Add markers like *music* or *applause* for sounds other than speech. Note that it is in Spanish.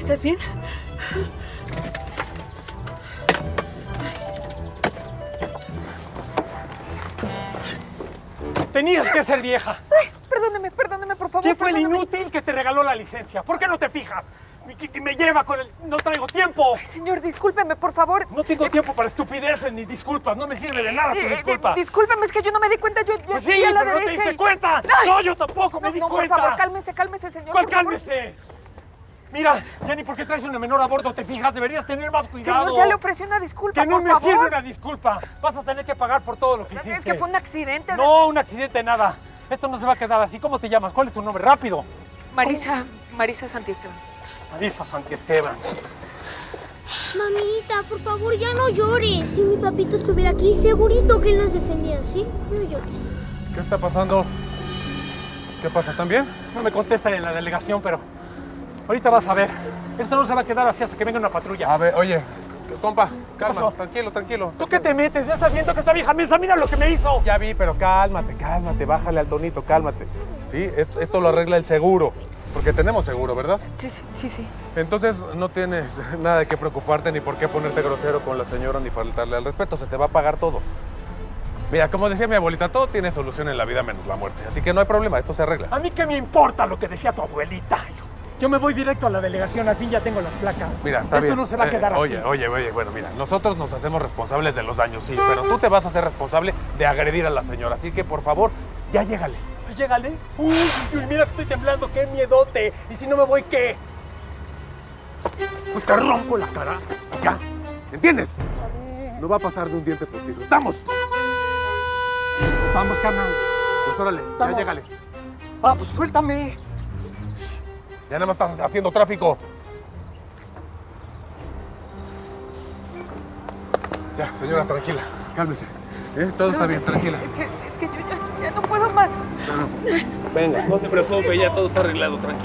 ¿Estás bien? Tenías que ser vieja. Perdóneme, perdóneme, por favor. ¿Quién fue el inútil que te regaló la licencia? ¿Por qué no te fijas? Que me lleva con el... No traigo tiempo. Señor, discúlpeme, por favor. No tengo tiempo para estupideces ni disculpas. No me sirve de nada tu Eh, eh, disculpa. discúlpeme, es que yo no me di cuenta. Yo, yo Pues sí, a la pero no te diste y- cuenta. Ay. No, yo tampoco me No, di no, cuenta. por favor, cálmese, cálmese, señor. ¿Cuál favor. Mira, ya ni porque traes una menor a bordo te fijas, deberías tener más cuidado. Señor, ya le ofrecí una disculpa, Que no por me favor. sirve una disculpa. Vas a tener que pagar por todo lo que hiciste. Es que fue un accidente. No, un accidente, nada. Esto no se va a quedar así. ¿Cómo te llamas? ¿Cuál es tu nombre? Rápido. Marisa, Marisa Santiesteban. Marisa Santiesteban. Mamita, por favor, ya no llores. Si mi papito estuviera aquí, segurito que él nos defendía, ¿sí? No llores. ¿Qué está pasando? ¿Qué pasa? ¿Están bien? No me contestan en la delegación, pero ahorita vas a ver. Esto no se va a quedar así hasta que venga una patrulla. A ver, oye, compa, calma, pasó? tranquilo, tranquilo. ¿Tú qué te metes? Ya estás viendo que esta vieja mensa, mira lo que me hizo. Ya vi, pero cálmate, cálmate, bájale al tonito, cálmate. Sí, esto, esto lo arregla el seguro, porque tenemos seguro, ¿verdad? Sí, sí, sí, sí. Entonces no tienes *laughs* nada de qué preocuparte ni por qué ponerte grosero con la señora ni faltarle al respeto, se te va a pagar todo. Mira, como decía mi abuelita, todo tiene solución en la vida menos la muerte, así que no hay problema, esto se arregla. A mí qué me importa lo que decía tu abuelita. Yo me voy directo a la delegación, al fin ya tengo las placas. Mira, está Esto bien. no se va a Eh, quedar oye, así. Oye, oye, bueno, mira, nosotros nos hacemos responsables de los daños, sí, pero tú te vas a hacer responsable de agredir a la señora, así que por favor, ya llégale. Llégale. Uy, uy, mira que estoy temblando, qué miedote. Y si no me voy, ¿qué? Pues te rompo la cara. Ya, ¿entiendes? No va a pasar de un diente postizo. ¡Estamos! Vamos, carnal. Pues órale, ya llégale. Ah, pues suéltame. Ya nada más estás haciendo tráfico. Ya, señora, tranquila, cálmese. ¿Eh? Todo está bien, tranquila. Es que, es que yo ya, ya no puedo más. Venga, no te preocupes, ya todo está arreglado, tranquila.